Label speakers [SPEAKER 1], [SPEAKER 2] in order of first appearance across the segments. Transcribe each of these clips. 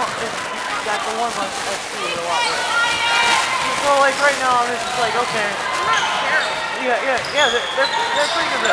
[SPEAKER 1] don't, the warm I see a lot. Right? So like right now, I'm just like, okay. Yeah, yeah, yeah, they're, they're, they're pretty good.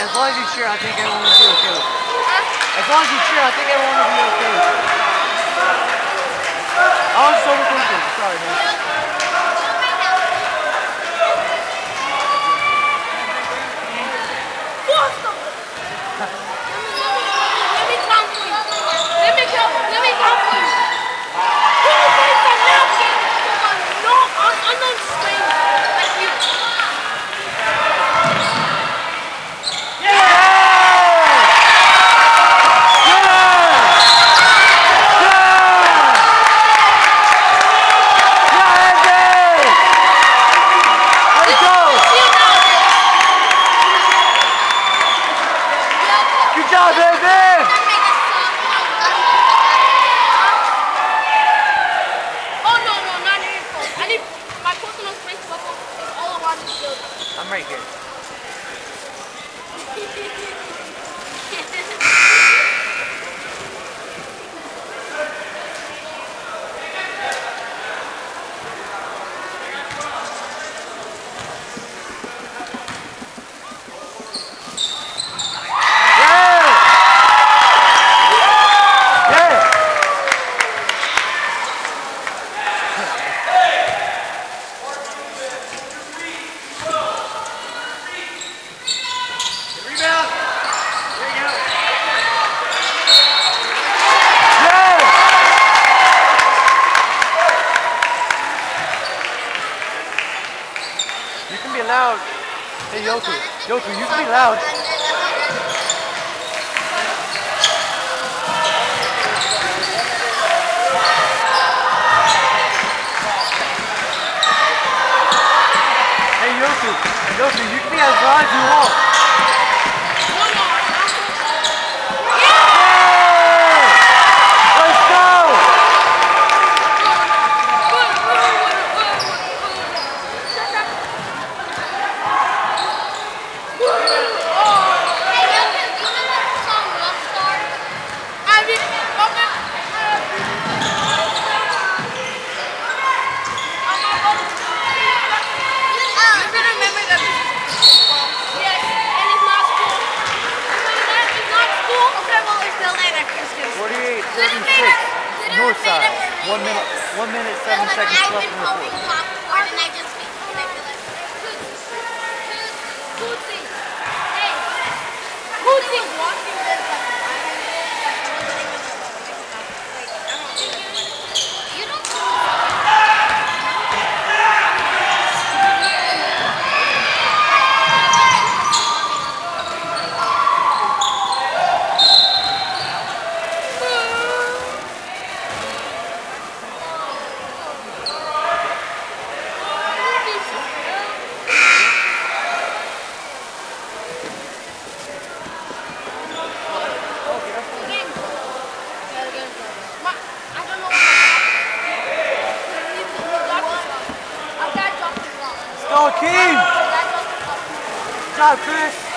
[SPEAKER 1] as long as you cheer, I think everyone will be okay. As long as you cheer, I think everyone will be okay with it. I was overthinking. Sorry, man.
[SPEAKER 2] Let me count for you. Let me count. Let me count for you. Who thinks I'm not getting from a no un unknown stranger like you?
[SPEAKER 1] Let's go! Good job, baby!
[SPEAKER 2] Oh no no not any phone. I need my personal space bubble is all around building.
[SPEAKER 1] I'm right here. Yeah! Yeah! Rebound! There you go. Yeah! You can be loud. Hey, Yoku, you can be loud. Hey, Yoku. Yoku, you can be as loud as you want. 76,
[SPEAKER 2] Northside.
[SPEAKER 1] One minute, one minute, seven seconds left in the fourth. Go, King! Good Chris.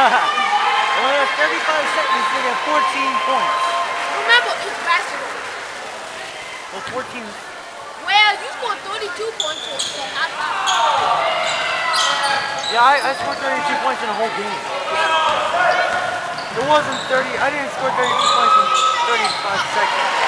[SPEAKER 1] Have 35 seconds to get 14 points.
[SPEAKER 2] Remember, it's basketball.
[SPEAKER 1] Well, 14.
[SPEAKER 2] Well, you scored 32 points, so not.
[SPEAKER 1] Yeah, I, I scored 32 points in a whole game. It wasn't 30. I didn't score 32 points in 35 seconds.